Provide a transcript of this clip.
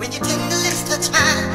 when you take the list of time.